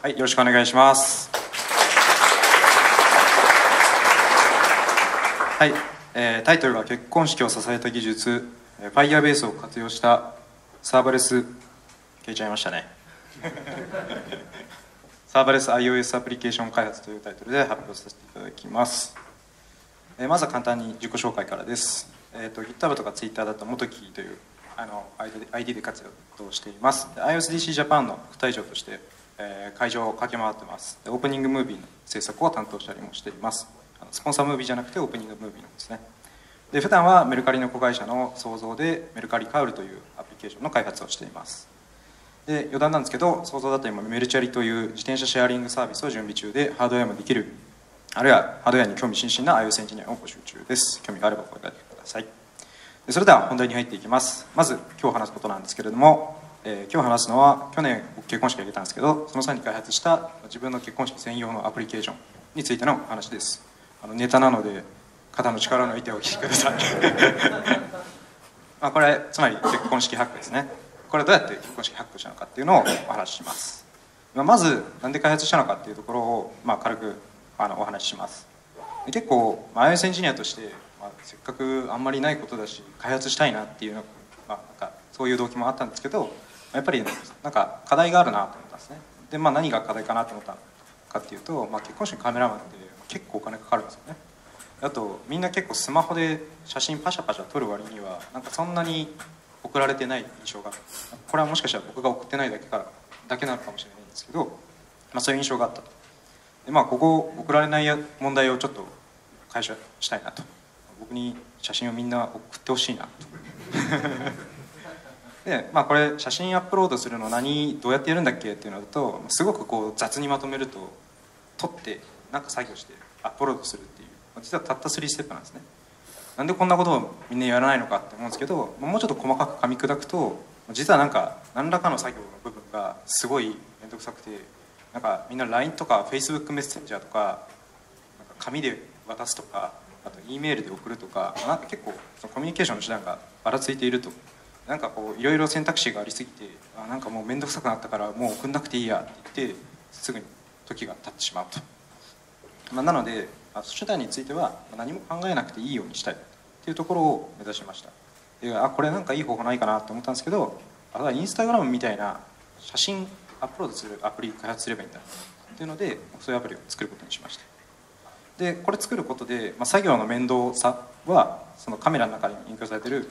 はい、よろしくお願いします。はい、えータイトルが結婚式を支えた技術、えー Firebase を活用したサーバレス、消えちゃいましたね。サーバレス iOS アプリケーション開発というタイトルで発表させていただきます。えーまずは簡単に自己紹介からです。えー、と GitHub とか Twitter だと元木というあの ID で ID で活動しています。iOSDC Japan の副隊長として、え会場を駆け回ってます。オープニングムービーの制作を担当したりもしています。スポンサームービーじゃなくてオープニングムービーなんですね。で普段はメルカリの子会社の創造でメルカリカウルというアプリケーションの開発をしています。で余談なんですけど想像だと今メルチャリという自転車シェアリングサービスを準備中でハードウェアもできるあるいはハードウェアに興味津々な iOS エンジニアを募集中です興味があればお声掛けくださいそれでは本題に入っていきますまず今日話すことなんですけれども、えー今日話すのは去年僕結婚式を挙げたんですけどその際に開発した自分の結婚式専用のアプリケーションについての話です。あのネタなので肩の力抜いてお聞きください。まあ、これつまり結婚式ハックですね。これどうやって結婚式ハックしたのかっていうのをお話しします。まあまずなんで開発したのかっていうところを、まあ、軽くあのお話しします。結構、まあ、iOS エンジニアとして、まあ、せっかくあんまりないことだし開発したいなっていうの、まあ、なんかそういう動機もあったんですけどやっぱりなんか課題があるなと思ったんですね。で、まあ、何が課題かなと思ったかっていうと、まあ、結婚式のカメラマンって結構お金かかるんですよね。あとみんな結構スマホで写真パシャパシャ撮る割にはなんかそんなに送られてない印象がこれはもしかしたら僕が送ってないだけからだけなのかもしれないんですけど、まあ、そういう印象があったと。でまあここ送られない問題をちょっと解消したいなと。僕に写真をみんな送ってほしいなと。でまあこれ写真アップロードするの何どうやってやるんだっけ？っていうのだとすごくこう雑にまとめると撮ってなんか作業してアップロードするっていう。実はたった3ステップなんですね。なんでこんなことをみんなやらないのかって思うんですけどもうちょっと細かく噛み砕くと実はなんか何らかの作業の部分がすごい面倒くさくてなんかみんな LINE とか Facebook メッセンジャーとかなんか紙で渡すとかあと E メールで送るとかなんか結構そのコミュニケーションの手段がばらついているとなんかこういろいろ選択肢がありすぎてあなんかもう面倒くさくなったからもう送んなくていいやって言ってすぐに時が経ってしまうと。まあ、なのであ手段については何も考えなくていいようにしたいっていうところを目指しましたであこれなんかいい方法ないかなと思ったんですけどあとはインスタグラムみたいな写真アップロードするアプリ開発すればいいんだっていうのでそういうアプリを作ることにしましたでこれ作ることで、まあ、作業の面倒さはそのカメラの中にインクされてる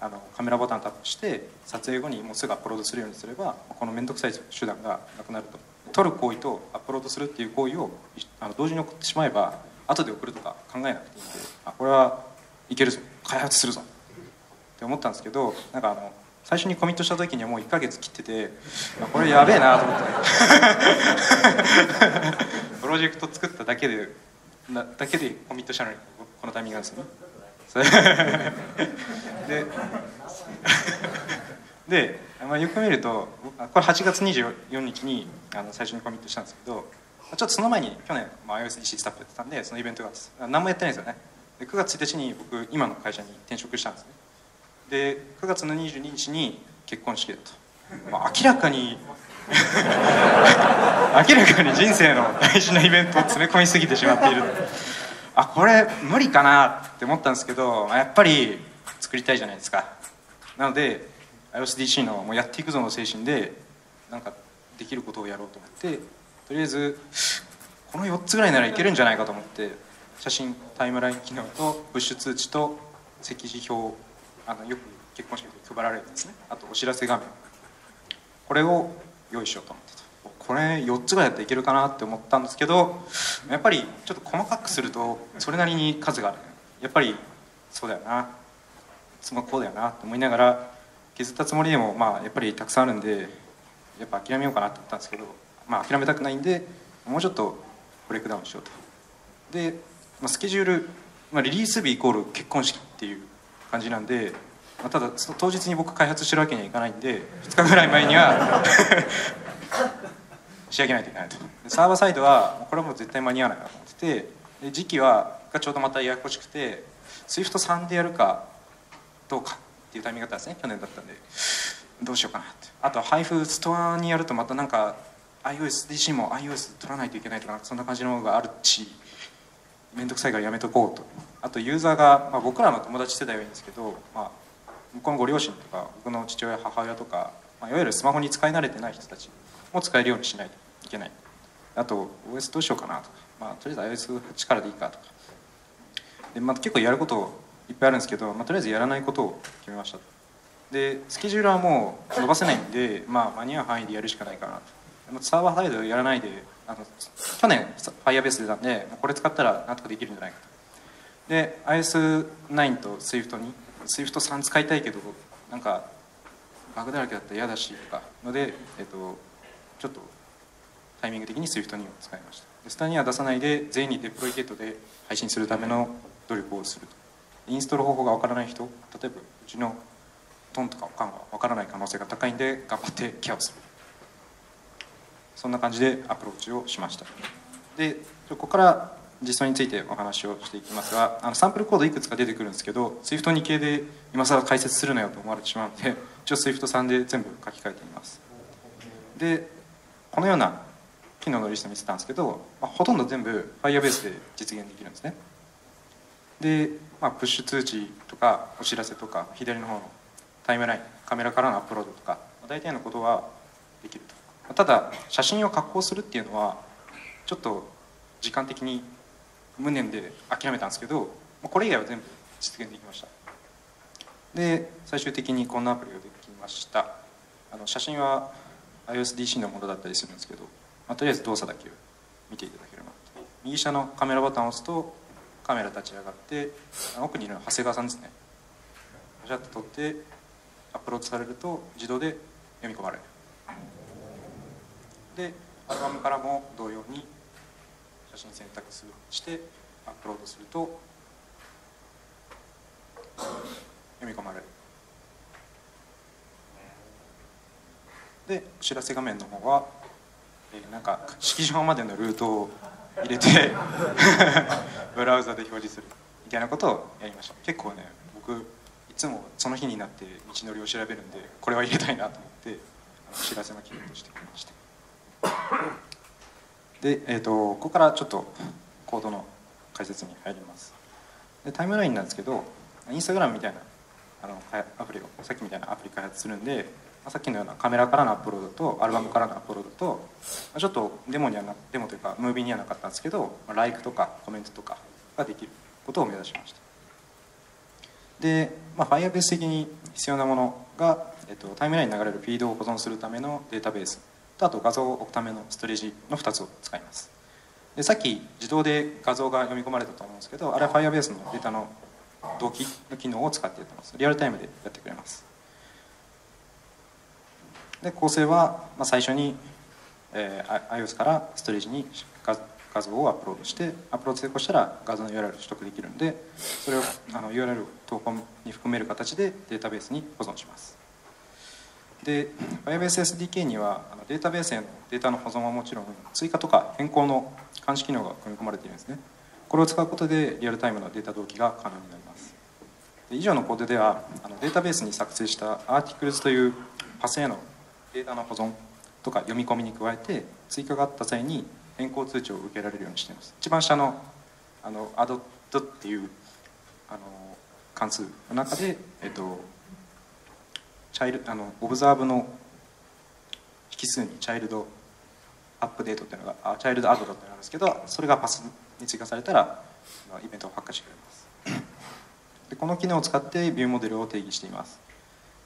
あのカメラボタンタップして撮影後にもうすぐアップロードするようにすればこの面倒くさい手段がなくなると。撮る行為とアップロードするっていう行為をあの同時に送ってしまえば後で送るとか考えなくていいんであこれはいけるぞ。開発するぞ。って思ったんですけどなんかあの最初にコミットした時にはもう1ヶ月切っててこれやべえなと思って。プロジェクト作っただけでなだけでコミットしたのにこのタイミングなんですね。で で、まあ、よく見るとこれ8月24日にあの最初にコミットしたんですけどちょっとその前に去年、まあ、iOSDC スタッフやってたんでそのイベントがあ何もやってないんですよね。で9月1日に僕今の会社に転職したんですね。で9月の22日に結婚式だと、まあ、明らかに 明らかに人生の大事なイベントを詰め込みすぎてしまっているあこれ無理かなって思ったんですけどやっぱり作りたいじゃないですか。なので iOSDC のもうやっていくぞの精神でなんかできることをやろうと思ってとりあえずこの4つぐらいならいけるんじゃないかと思って写真タイムライン機能とプッシュ通知と席次表あのよく結婚式で配られるんですね。あとお知らせ画面。これを用意しようと思って。これ4つぐらいだったらいけるかなって思ったんですけどやっぱりちょっと細かくするとそれなりに数がある。やっぱりそうだよな。いつもこうだよなって思いながら削ったつもりでもまあやっぱりたくさんあるんでやっぱ諦めようかなって思ったんですけどまあ諦めたくないんでもうちょっとブレイクダウンしようと。で、まあ、スケジュール、まあ、リリース日イコール結婚式っていう感じなんで、まあ、ただ当日に僕開発してるわけにはいかないんで2日ぐらい前には 仕上げないといけないと。サーバーサイドはこれはもう絶対間に合わないなと思っててで時期はがちょうどまたややこしくて SWIFT3 でやるかどうかっていうタイミングだったんですね去年だったんで。どうしようかなって。あと配布ストアにやるとまたなんか iOSDC も iOS 取らないといけないとかそんな感じのものがあるし面倒くさいからやめとこうと。あとユーザーが、まあ、僕らの友達世代はいいんですけど、まあ、向こうのご両親とか僕の父親母親とか、まあ、いわゆるスマホに使い慣れてない人たちも使えるようにしないと。いけない。あと OS どうしようかなと、まあ、とりあえず iOS8 からでいいかとか。で、まあ、結構やることいっぱいあるんですけど、まあ、とりあえずやらないことを決めました。でスケジュールはもう伸ばせないんで、まあ、間に合う範囲でやるしかないかなと。サーバーサイドやらないであの去年 Firebase 出たんでこれ使ったらなんとかできるんじゃないかと。で IS9 と SWIFT に SWIFT3 使いたいけどなんかバグだらけだったら嫌だしとかので、えっと、ちょっとタイミング的に SWIFT2 を使いました。スタには出さないで全員にデプロイケットで配信するための努力をすると。インストール方法がわからない人例えばうちのトンとかオカンはわからない可能性が高いんで頑張ってケアをする。そんな感じでアプローチをしました。でここから実装についてお話をしていきますがあのサンプルコードいくつか出てくるんですけど SWIFT2 系で今更解説するのよと思われてしまうので一応 SWIFT3 で全部書き換えています。でこのような機能のリスト見せたんですけど、まあ、ほとんど全部 Firebase で実現できるんですね。で、まあ、プッシュ通知とかお知らせとか左の方のタイムラインカメラからのアップロードとかまあ大体のことはできると。ただ写真を加工するっていうのはちょっと時間的に無念で諦めたんですけどこれ以外は全部実現できました。で最終的にこんなアプリができました。あの写真は iOSDC のものだったりするんですけど、まあ、とりあえず動作だけを見ていただければ右下のカメラボタンを押すとカメラ立ち上がって奥にいるのは長谷川さんですね。パシャッと撮ってアップロードされると自動で読み込まれる。でアルバムからも同様に写真選択してアップロードすると読み込まれる。でお知らせ画面の方は、なんか式場までのルートを入れて ブラウザで表示するみたいなことをやりました。結構ね僕いつもその日になって道のりを調べるんでこれは入れたいなと思ってお知らせの記録としてくれました。で、えーと、ここからちょっとコードの解説に入ります。でタイムラインなんですけどインスタグラムみたいなあのアプリをさっきみたいなアプリ開発するんでさっきのようなカメラからのアップロードとアルバムからのアップロードとちょっとデモにはなデモというかムービーにはなかったんですけどライクとかコメントとかができることを目指しました。で、まあ、Firebase 的に必要なものが、えっと、タイムラインに流れるフィードを保存するためのデータベースとあと画像を置くためのストレージの2つを使います。でさっき自動で画像が読み込まれたと思うんですけどあれは Firebase のデータの同期の機能を使ってやってます。リアルタイムでやってくれます。で構成は、まあ、最初に、えー、iOS からストレージに画像をアップロードしてアップロード成功したら画像の URL を取得できるんでそれをあの URL 投稿に含める形でデータベースに保存します。で Firebase SDK にはあのデータベースへのデータの保存はもちろん追加とか変更の監視機能が組み込まれているんですね。これを使うことでリアルタイムのデータ同期が可能になります。以上のコードではあのデータベースに作成したアーティクルズというパスへのデータの保存とか読み込みに加えて追加があった際に変更通知を受けられるようにしています。一番下のあのアドットっていうあの関数の中で、えっと、チャイルあのオブザーブの引数にチャイルドアップデートっていうのがあチャイルドアドロっていうのがあるんですけどそれがパスに追加されたらイベントを発火してくれます。でこの機能を使ってビューモデルを定義しています。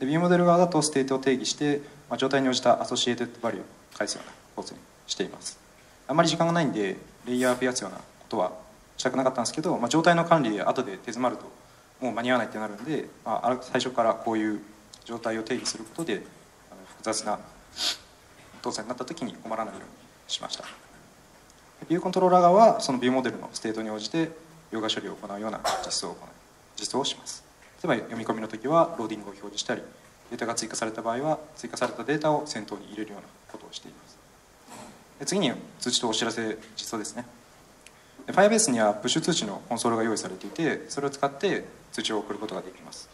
で ViewModel 側だと state を定義して、まあ、状態に応じた associated value を返すような構成にしています。あまり時間がないんでレイヤー増やすようなことはしたくなかったんですけど、まあ、状態の管理で後で手詰まるともう間に合わないってなるんで、まあ、最初からこういう状態を定義することで複雑な動作になった時に困らないようにしました。 ViewController 側はその ViewModel の state に応じて描画処理を行うような実装を行い実装をします。例えば読み込みの時はローディングを表示したりデータが追加された場合は追加されたデータを先頭に入れるようなことをしています。次に通知とお知らせ実装ですね。Firebase にはプッシュ通知のコンソールが用意されていてそれを使って通知を送ることができます。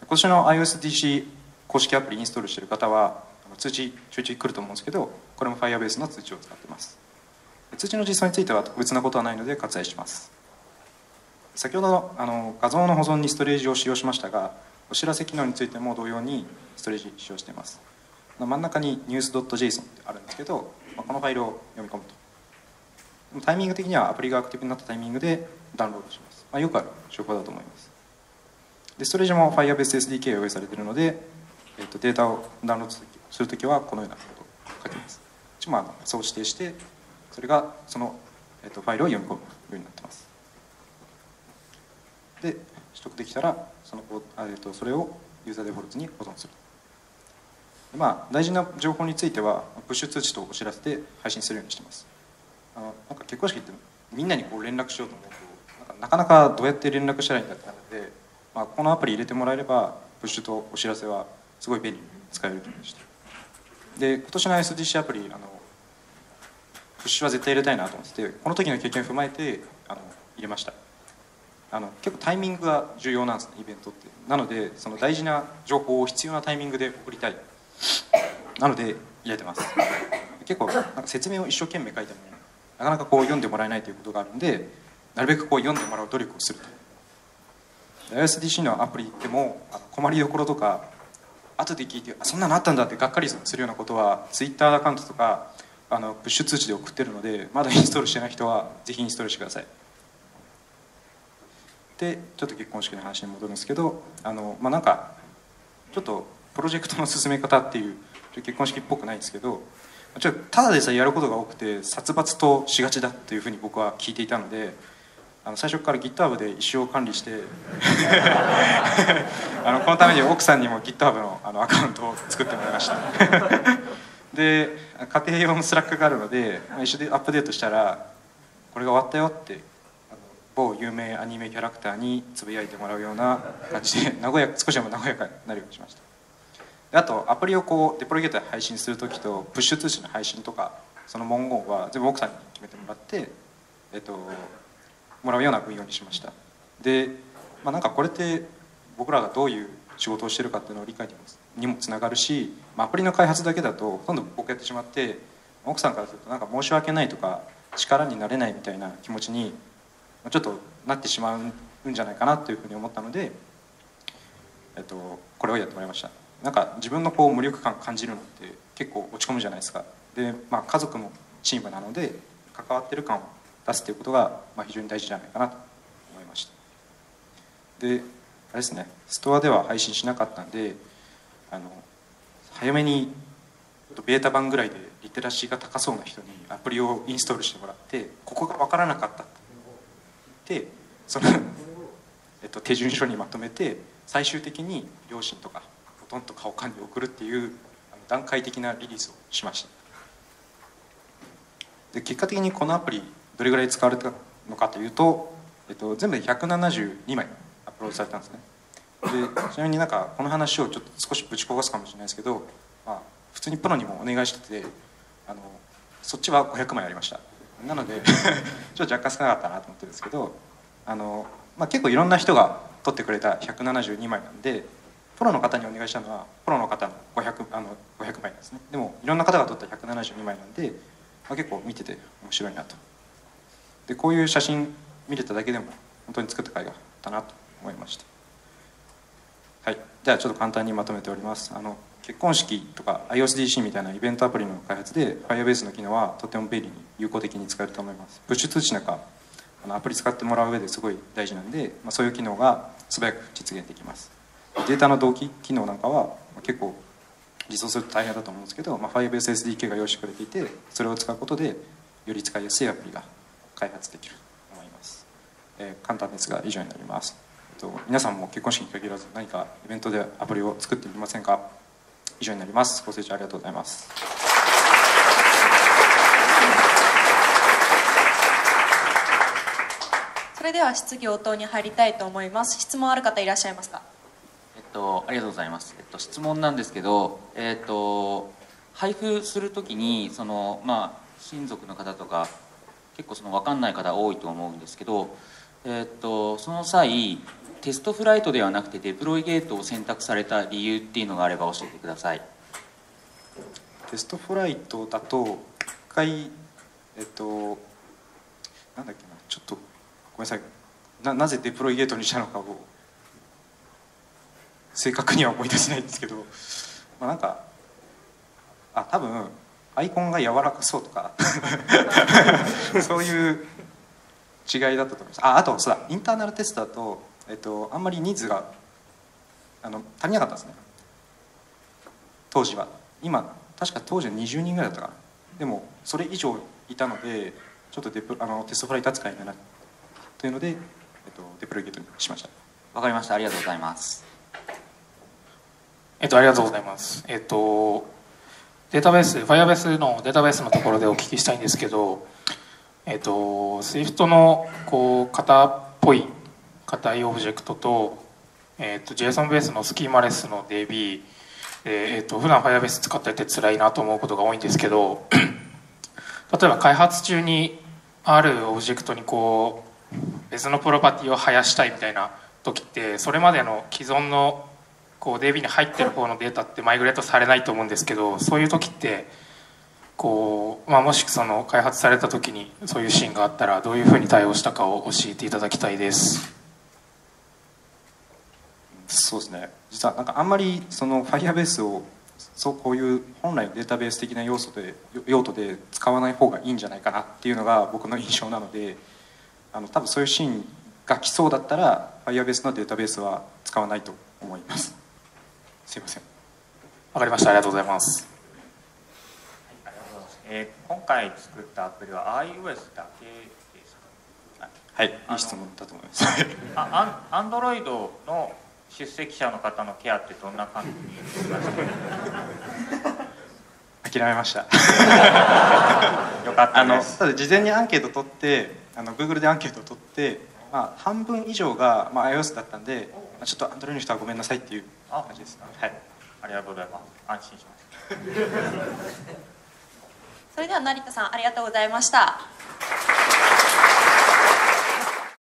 今年の iOSDC 公式アプリインストールしている方は通知ちょいちょい来ると思うんですけどこれも Firebase の通知を使っています。通知の実装については特別なことはないので割愛します。先ほどあの画像の保存にストレージを使用しましたがお知らせ機能についても同様にストレージ使用しています。真ん中に news.json ってあるんですけど、まあ、このファイルを読み込むと。タイミング的にはアプリがアクティブになったタイミングでダウンロードします、まあ、よくある手法だと思います。でストレージも Firebase SDK が用意されているので、えー、とデータをダウンロードするときはこのようなことを書きます。まあそう指定してそれがその、えー、とファイルを読み込むようになってます。で取得できたらその、えー、とそれをユーザーデフォルトに保存する。まあ大事な情報についてはプッシュ通知とお知らせで配信するようにしてます。あのなんか結婚式ってみんなにこう連絡しようと思うとなかなかどうやって連絡したらいいんだってなので、まあ、このアプリ入れてもらえればプッシュとお知らせはすごい便利に使えると思いました。で今年の SDC アプリあのプッシュは絶対入れたいなと思っててこの時の経験を踏まえてあの入れました。あの結構タイミングが重要なんですねイベントって。なのでその大事な情報を必要なタイミングで送りたい。なので入れてます。結構なんか説明を一生懸命書いてもなかなかこう読んでもらえないということがあるんでなるべくこう読んでもらう努力をすると。ISDC のアプリでもあ困りどころとか後で聞いてあそんなのあったんだってがっかりするようなことは Twitter アカウントとかあのプッシュ通知で送ってるのでまだインストールしてない人はぜひインストールしてください。でちょっと結婚式の話に戻るんですけどあの、まあ、なんかちょっとプロジェクトの進め方っていう結婚式っぽくないんですけどちょっとただでさえやることが多くて殺伐としがちだっていうふうに僕は聞いていたのであの最初から GitHub で一生管理して あのこのために奥さんにも GitHub のあのアカウントを作ってもらいました。で家庭用の Slack があるので issue でアップデートしたらこれが終わったよって某有名アニメキャラクターにつぶやいてもらうような感じで 和や少しでも和やかになるようにしました。であとアプリをこう DeployGate で配信する時とプッシュ通知の配信とかその文言は全部奥さんに決めてもらって、えっと、もらうような運用にしました。で、まあ、なんかこれって僕らがどういう仕事をしてるかっていうのを理解にもつながるし、まあ、アプリの開発だけだとほとんど僕やってしまって奥さんからするとなんか申し訳ないとか力になれないみたいな気持ちにちょっとなってしまうんじゃないかなというふうに思ったので、えっと、これをやってもらいました。なんか自分のこう無力感感じるのって結構落ち込むじゃないですか。で、まあ、家族もチームなので関わってる感を出すということが、非常に大事じゃないかなと思いました。であれですね。ストアでは配信しなかったんであの早めにベータ版ぐらいでリテラシーが高そうな人にアプリをインストールしてもらってここが分からなかったてその、えっと、手順書にまとめて最終的に両親とかほとんど顔管理を送るっていう段階的なリリースをしました。で結果的にこのアプリどれぐらい使われたのかというと、えっと、全部で172枚アップロードされたんですね。でちなみになんかこの話をちょっと少しぶち壊すかもしれないですけど、まあ、普通にプロにもお願いしててあのそっちは500枚ありました。なので ちょっと若干少なかったなと思ってるんですけどあの、まあ、結構いろんな人が取ってくれた172枚なんでプロの方にお願いしたのはプロの方の 500, あの500枚なんですね。でもいろんな方が撮った172枚なんで、まあ、結構見てて面白いなと。でこういう写真見れただけでも本当に作った甲斐があったなと思いました。はい。ではちょっと簡単にまとめております。あの結婚式とか iOSDC みたいなイベントアプリの開発で Firebase の機能はとても便利に有効的に使えると思います。プッシュ通知なんかあのアプリ使ってもらう上ですごい大事なんで、まあ、そういう機能が素早く実現できます。データの同期機能なんかは結構実装すると大変だと思うんですけど、まあ、Firebase SDK が用意してくれていてそれを使うことでより使いやすいアプリが開発できると思います、えー、簡単ですが以上になります。えっと皆さんも結婚式に限らず何かイベントでアプリを作ってみませんか？以上になります。ご清聴ありがとうございます。それでは質疑応答に入りたいと思います。質問ある方いらっしゃいますか？えっと、ありがとうございます、えっと、質問なんですけど、えっと、配布するときにその、まあ、親族の方とか結構その分かんない方多いと思うんですけど、えっと、その際テストフライトではなくてデプロイゲートを選択された理由っていうのがあれば教えてください。テストフライトだと一回えっとなんだっけなちょっとごめんなさい。ななぜデプロイゲートにしたのかを正確には思い出せないんですけど、まあ、なんかあ多分アイコンが柔らかそうとか そういう違いだったと思います。ああとそうだ。インターナルテストだと、えっと、あんまり人数があの足りなかったんですね。当時は。今確か当時は20人ぐらいだったかな。でもそれ以上いたのでちょっとデプあのテストフライト扱いになるというので、えっと、デプロイゲートにしました。わかりました。ありがとうございます。えっと、ありがとうございます。えっと、データベース、Firebase のデータベースのところでお聞きしたいんですけど、えっと、Swift のこう型っぽい硬いオブジェクトと、えっと、JSON ベースのスキーマレスの DB で、えっと、普段 Firebase 使ってて辛いなと思うことが多いんですけど、例えば開発中にあるオブジェクトにこう別のプロパティを生やしたいみたいな時ってそれまでの既存のこう DB に入ってる方のデータってマイグレートされないと思うんですけどそういう時ってこう、まあ、もしその開発された時にそういうシーンがあったらどういうふうに対応したかを教えていただきたいです。そうですね。実はなんかあんまりその Firebase をそうこういう本来のデータベース的な要素で用途で使わない方がいいんじゃないかなっていうのが僕の印象なのであの多分そういうシーンが来そうだったら Firebase のデータベースは使わないと思います。すいません。わかりました。ありがとうございますえー今回作ったアプリは iOS だけですか？はいいい質問だと思います。あアン Android の出席者の方のケアってどんな感じに諦めました。よかったあのですただ事前にアンケート取ってあの Google でアンケートを取って、まあ、半分以上が、まあ、iOS だったんで、まあ、ちょっと Android の人はごめんなさいっていう感じですはい。ありがとうございます。安心しましたそれでは成田さんありがとうございました。